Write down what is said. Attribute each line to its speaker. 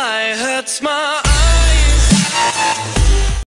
Speaker 1: lie hurts my